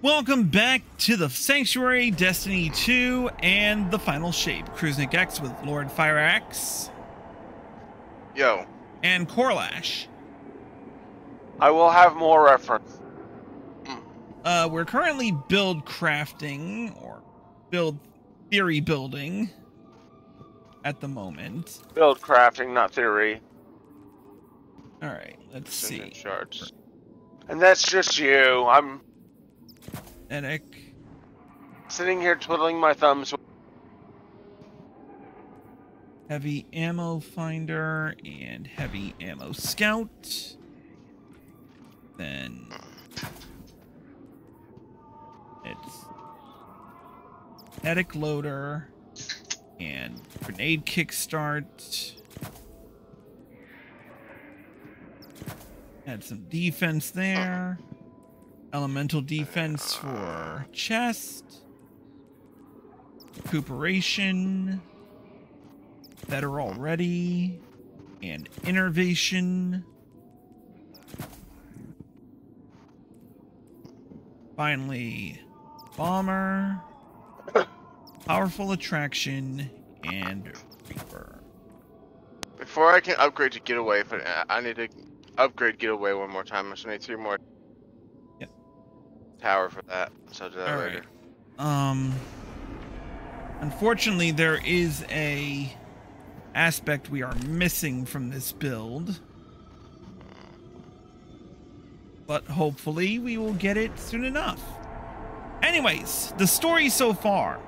Welcome back to the Sanctuary, Destiny 2, and the final shape. Crusnik X with Lord Fire Axe Yo, and Corlash. I will have more reference. Uh, we're currently build crafting or build theory building at the moment. Build crafting, not theory. All right, let's Ascendant see. Shards. And that's just you. I'm Edek. sitting here twiddling my thumbs. Heavy ammo finder and heavy ammo scout. Then it's Edic loader and grenade kickstart. Add some defense there. Elemental defense for chest. Recuperation. Better already. And innervation. Finally, bomber. Powerful attraction and reaper. Before I can upgrade to getaway, I, need to upgrade getaway one more time. I need three more. Yep. Tower for that. So I'll do that All later. right. Um. Unfortunately, there is a aspect we are missing from this build. But hopefully we will get it soon enough. Anyways, the story so far.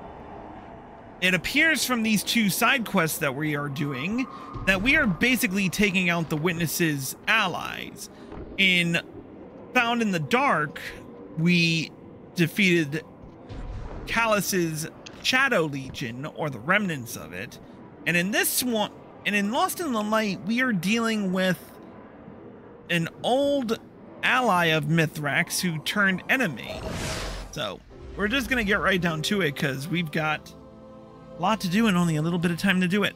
It appears from these two side quests that we are doing that we are basically taking out the witnesses' allies. In Found in the Dark, we defeated Calus's Shadow Legion, or the remnants of it. And in this one, and in Lost in the Light, we are dealing with an old ally of Mithrax who turned enemy. So we're just gonna get right down to it because we've got a lot to do and only a little bit of time to do it.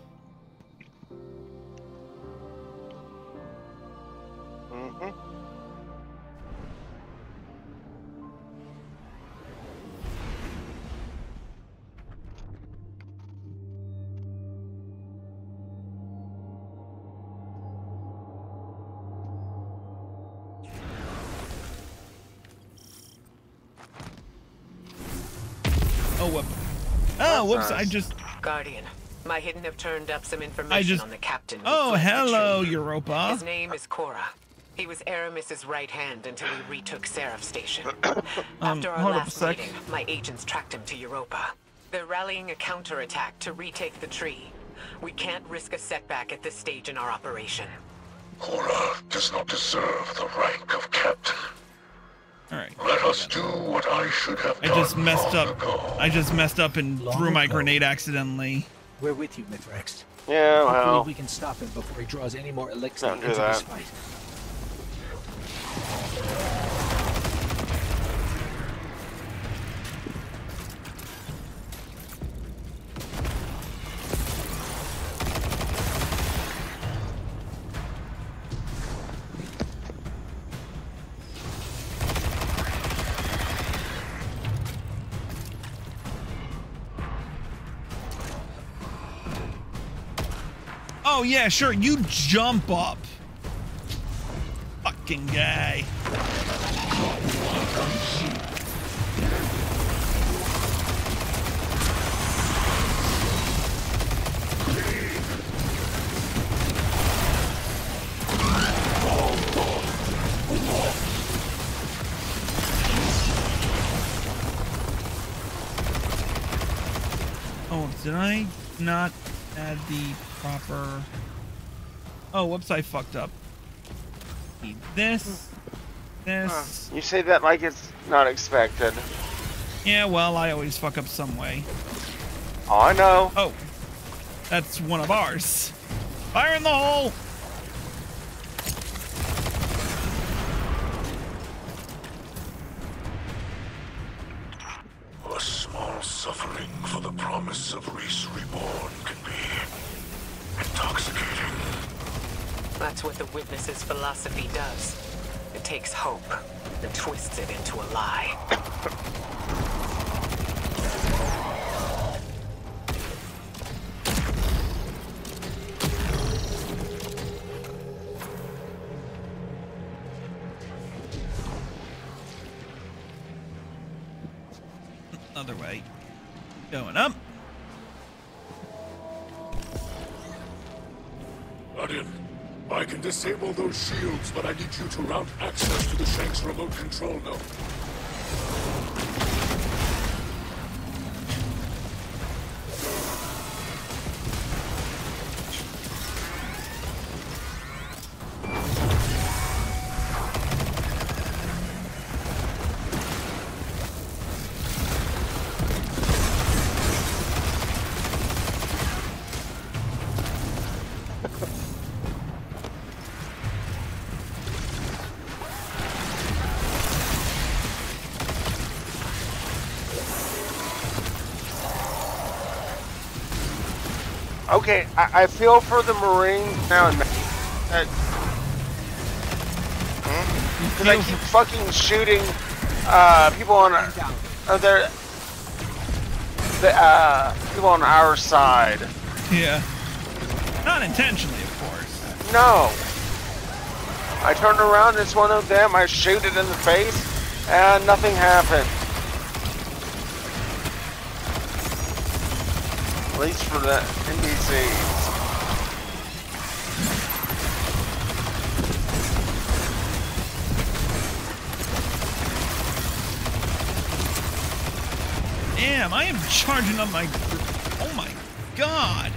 Oh, whoop. Oh, whoops! I just. Guardian, my hidden have turned up some information just- on the captain. Oh, hello. Europa. His name is Korha. He was Eramis's right hand until he retook Seraph Station. After our Um, hold up a last sec. meeting, my agents tracked him to Europa. They're rallying a counterattack to retake the tree. We can't risk a setback at this stage in our operation. Korha does not deserve the rank of captain. All right. Let us do what I should have I done just messed long up. ago. I just messed up and Long threw my ago. grenade accidentally. We're with you, Mithrax. Yeah, Hopefully well. we can stop him before he draws any more elixir Don't into this fight. Yeah, sure. You jump up. Fucking guy. Oh, did I not add the proper... Oh, whoops, I fucked up. Need this, this. You say that like it's not expected. Yeah, well, I always fuck up some way. Oh, I know. Oh, that's one of ours. Fire in the hole! A small suffering for the promise of Riis Reborn That's what the Witness's philosophy does. It takes hope and twists it into a lie. Those shields, but I need you to route access to the Shank's remote control node. Okay, I, I feel for the Marines now and then. That, because I keep fucking shooting uh, people on uh, their, the uh, people on our side. Yeah. Not intentionally, of course. No. I turned around, it's one of them. I shoot it in the face, and nothing happened. At least for the NPCs. Damn, I am charging up my. Oh my god.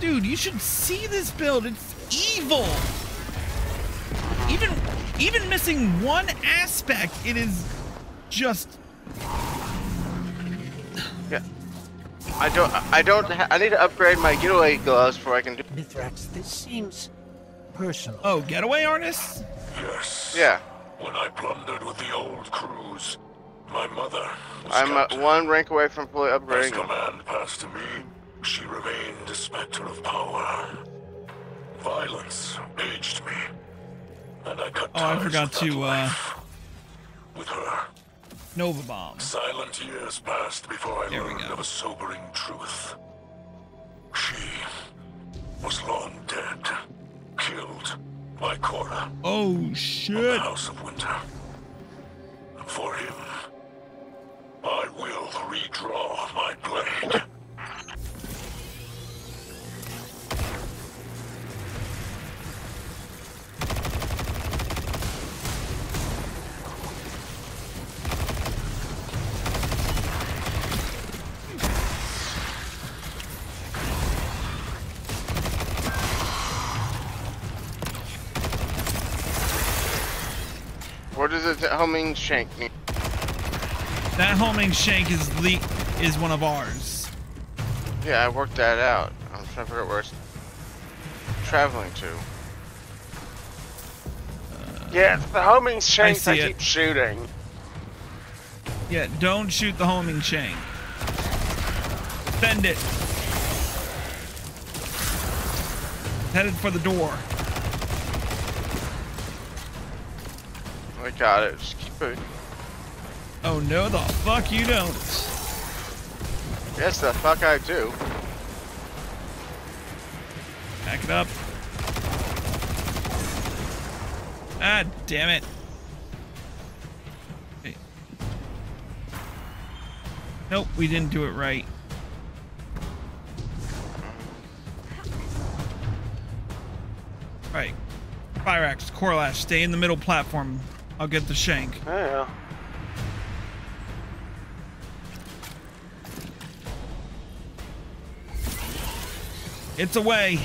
Dude, you should see this build. It's evil. Even even missing one aspect, it is just Yeah. I don't. I don't. Ha I need to upgrade my getaway gloves before I can do. Mithrax, this seems personal. Oh, getaway artists? Yes. Yeah. When I plundered with the old crews, my mother was I'm uh, one rank away from fully upgrading. them. command passed to me, she remained a specter of power. Violence aged me, and I cut Oh, I ties forgot with that to, uh, life. With her, Nova Bomb. silent years passed before I There learned of a sobering truth. She was long dead, killed by Korha Oh of the shit. House of Winter. Homing shank? That homing shank is le- is one of ours. Yeah, I worked that out. I'm trying to figure out where it's traveling to. Uh, yeah, it's the homing shank I, it. keep shooting. Yeah, don't shoot the homing shank. Send it. Headed for the door. Got it. Just keep it. Oh no, the fuck you don't. Yes, the fuck I do. Back it up. Ah, damn it. Nope, we didn't do it right. Right. Fyrax, Corlash, stay in the middle platform. I'll get the shank. Oh, yeah. It's away.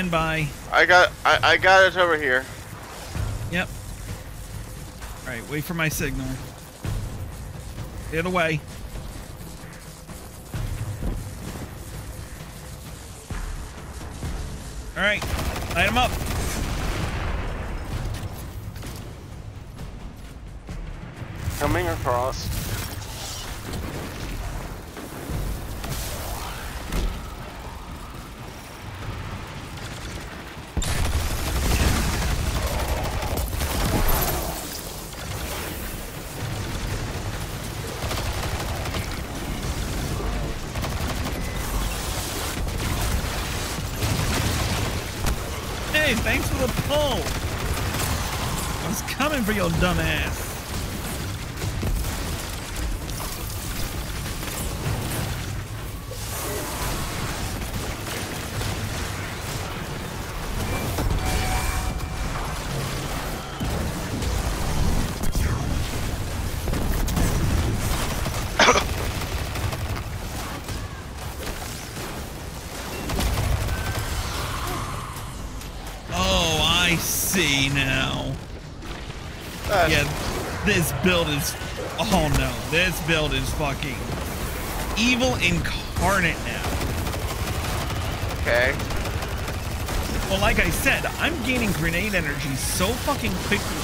Stand by. I got I, I got it over here. Yep. All right, wait for my signal. The other way. All right, light them up. Coming across. Coming for your dumb ass. Oh, I see now. That's- Yeah, this build is. Oh no, this build is fucking evil incarnate now. Okay. Well, like I said, I'm gaining grenade energy so fucking quickly.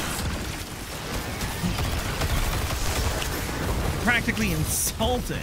Practically insulting.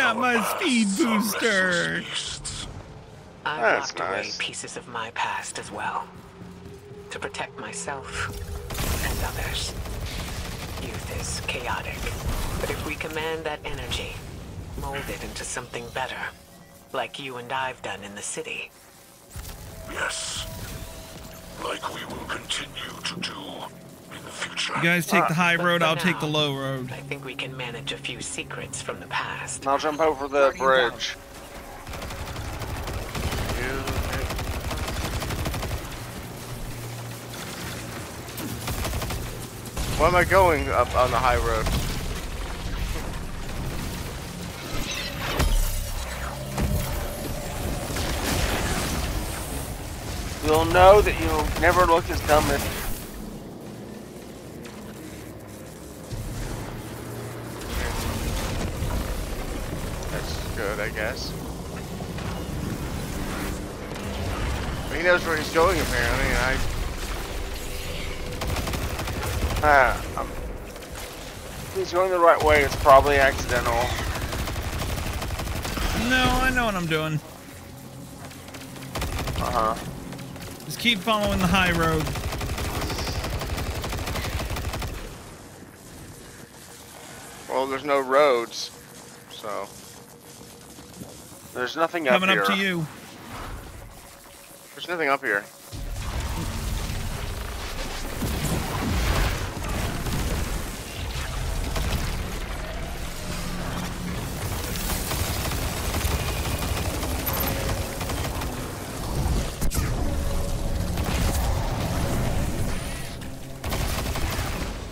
Got my speed are booster. I've That's locked away pieces of my past as well. To protect myself and others. Youth is chaotic. But if we command that energy, mold it into something better, like you and I've done in the city, Yes. Like we will continue to do in the future. You guys take the high road, I'll take the low road. I think we can manage a few secrets from the past. I'll jump over the bridge. Why am I going up on the high road? You'll know that you'll never look as dumb as guess. But he knows where he's going, apparently, and I... Ah, um, if he's going the right way, it's probably accidental. No, I know what I'm doing. Uh-huh. Just keep following the high road. Well, there's no roads, so... There's nothing up Coming here. up to you. There's nothing up here.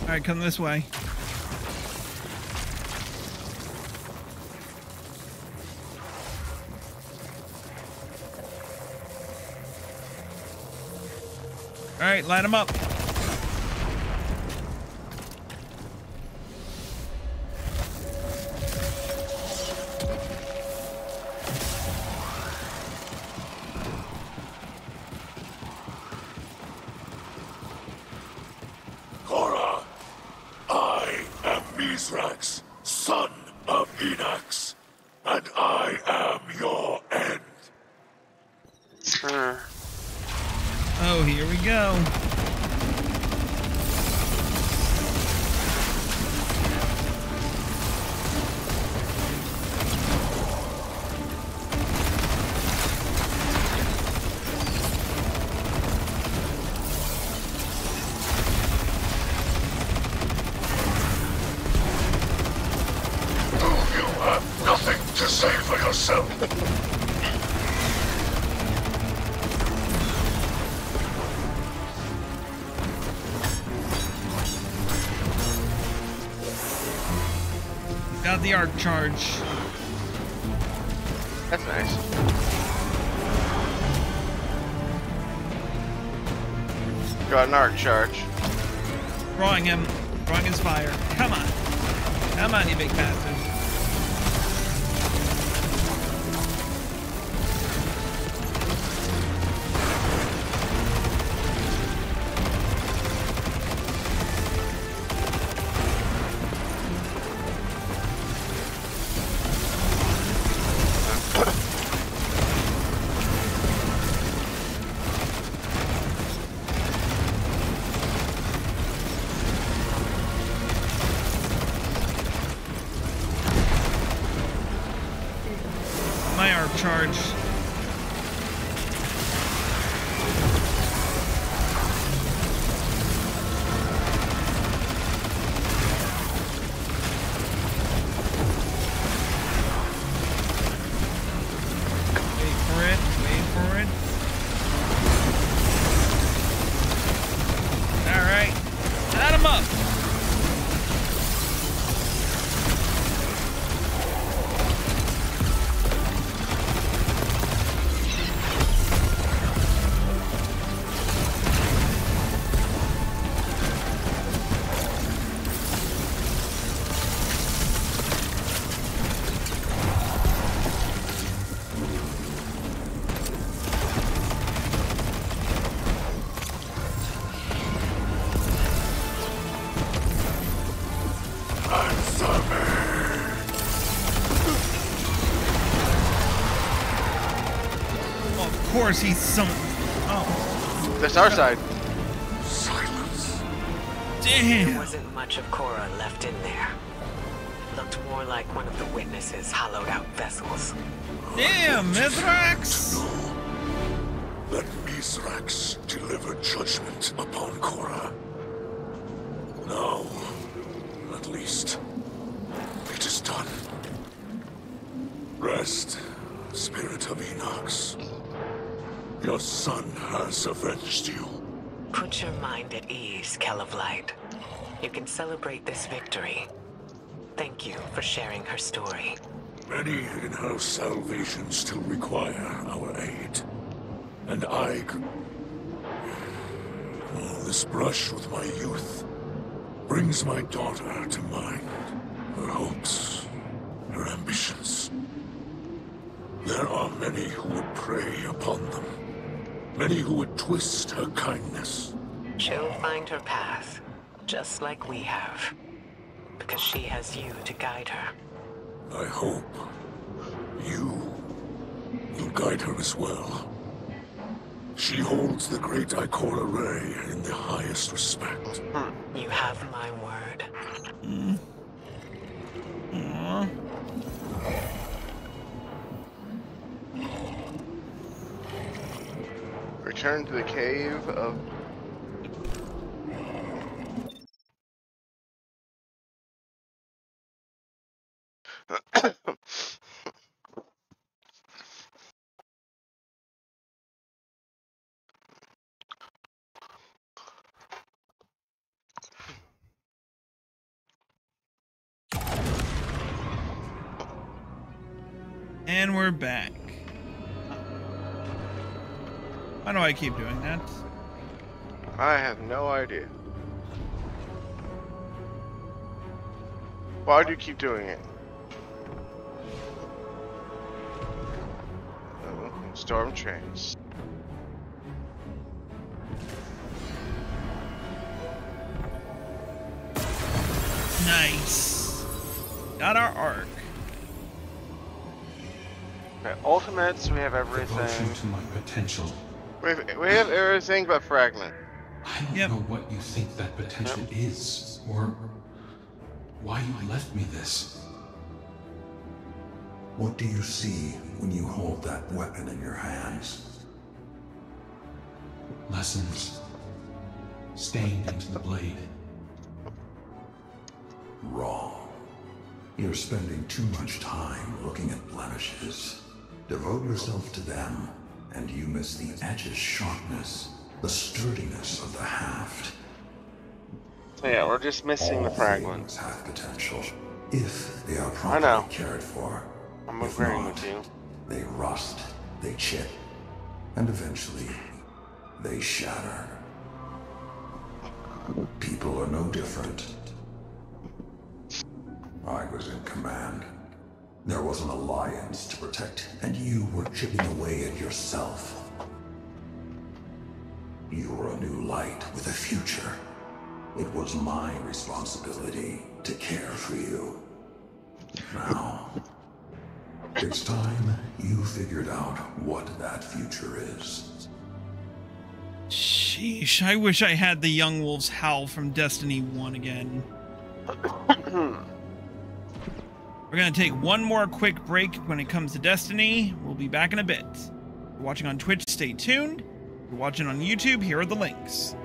All right, come this way. Light them up. Say for yourself. Got the arc charge. that's nice. Got an arc charge. Drawing him. Drawing his fire. Come on. Come on, you big bastard. Course he's some. Oh, That's our side. Silence. There damn. wasn't much of Korha left in there. Looked more like one of the witnesses' hollowed out vessels. Damn, Mithrax. Let Mithrax deliver judgment upon Korha. Now, at least, it is done. Rest, Spirit of Enox. Your son has avenged you. Put your mind at ease, Kell of Light. You can celebrate this victory. Thank you for sharing her story. Many in her salvation still require our aid. And I could... Oh, this brush with my youth brings my daughter to mind. Her hopes, her ambitions. There are many who would prey upon them. Many who would twist her kindness. She'll find her path, just like we have. Because she has you to guide her. I hope you will guide her as well. She holds the great Ikora Rey in the highest respect. Hmm. You have my word. Aw. Return to the cave of. And we're back. I keep doing that? I have no idea. Why do you keep doing it? Oh, Stormtrance. Nice. Got our arc. Okay, ultimates, we have Devotion everything. to my potential. We have, we have everything but fragment. I don't Yep. know what you think that potential is, or why you left me this. What do you see when you hold that weapon in your hands? Lessons stained into the blade. Wrong. You're spending too much time looking at blemishes. Devote yourself to them, and you miss the edge's sharpness, the sturdiness of the haft. So yeah, we're just missing the All fragments. things have potential, if they are I know. properly cared for. I'm If agreeing not, with you. They rust, they chip, and eventually they shatter. People are no different. I was in command. There was an alliance to protect, and you were chipping away at yourself. You were a new light with a future. It was my responsibility to care for you. Now, it's time you figured out what that future is. Sheesh, I wish I had the Young Wolves howl from Destiny 1 again. We're going to take one more quick break when it comes to Destiny. We'll be back in a bit. If you're watching on Twitch, stay tuned. If you're watching on YouTube, here are the links.